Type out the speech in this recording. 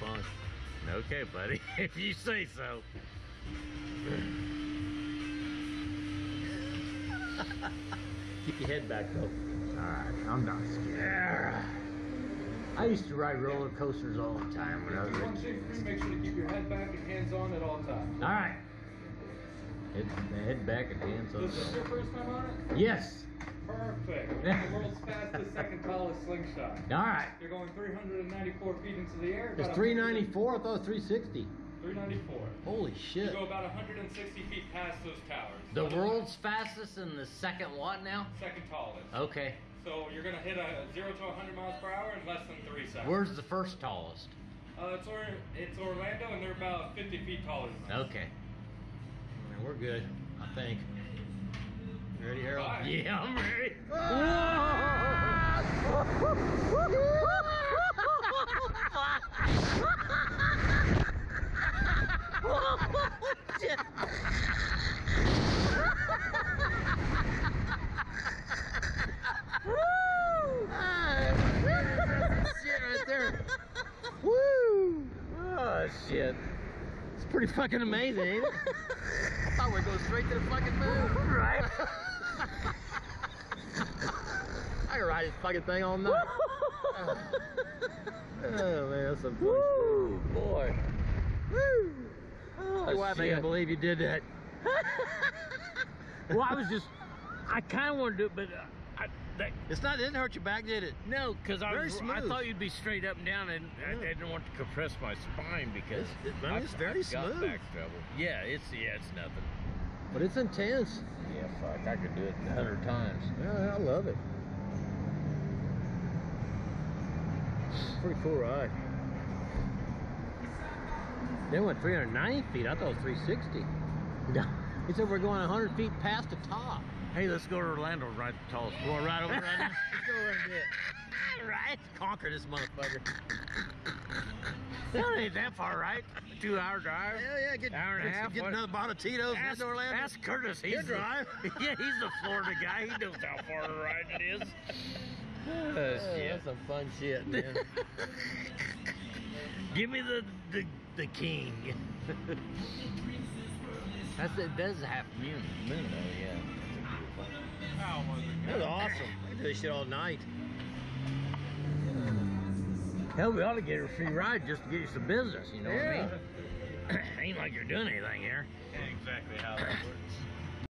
fun. Okay, buddy, if you say so. Keep your head back though. Alright, I'm not scared. I used to ride roller coasters all the time when I was a kid. thing, three, make sure to keep your head back and hands on at all times. Alright. Head, head back and hands This is up. your first time on it? Yes. Perfect. the world's fastest, second tallest slingshot. Alright. You're going 394 feet into the air. It's about 394, I thought it was 360. 394. Holy shit. You go about 160 feet past those towers. The world's fastest and the second what now? Second tallest. Okay. So you're gonna hit a zero to 100 miles per hour in less than three seconds. Where's the first tallest? Uh, it's, or, it's Orlando, and they're about 50 feet taller than us. Okay. Man, we're good, I think. Yeah, I'm ready. shit right there. Woo! Oh shit. It's pretty fucking amazing, ain't it? I thought we'd go straight to the fucking moon. Right. I can ride this fucking thing all night. oh man, that's some fun. Woo, boy. Woo. Oh, Your wife ain't gonna believe you did that. Well, I was just, I kind of wanted to do it, but uh, I, that, It's not. It didn't hurt your back, did it? no, because I was, I thought you'd be straight up and down, and I, I didn't want to compress my spine because It's- it- I mean, it's very I've got smooth. back trouble. Yeah, it's yeah, it's nothing. But it's intense. Yeah, fuck, I could do it a hundred times. Yeah, I love it. Pretty cool ride. They went 390 feet. I thought it was 360. No, it said we're going 100 feet past the top. Hey, let's go to Orlando and ride the tallest. You want to ride over right now? Let's go right there. right? Conquer this motherfucker. That ain't that far, right? Two hour drive. Hell yeah, get, Hour and a get, half, get what? another bottle of Tito's Ask, in Orlando. ask Curtis. He's He'll the- drive. yeah, he's the Florida guy. He knows how far a ride it is. Oh, Oh, shit. that's some fun shit, man. Give me the the, the king. that's it. Does half moon, moon though, yeah. It? That was awesome. I can do this shit all night. Hell, we ought to get a free ride just to get you some business. You know Yeah. what I mean? Ain't like you're doing anything here. exactly how that works.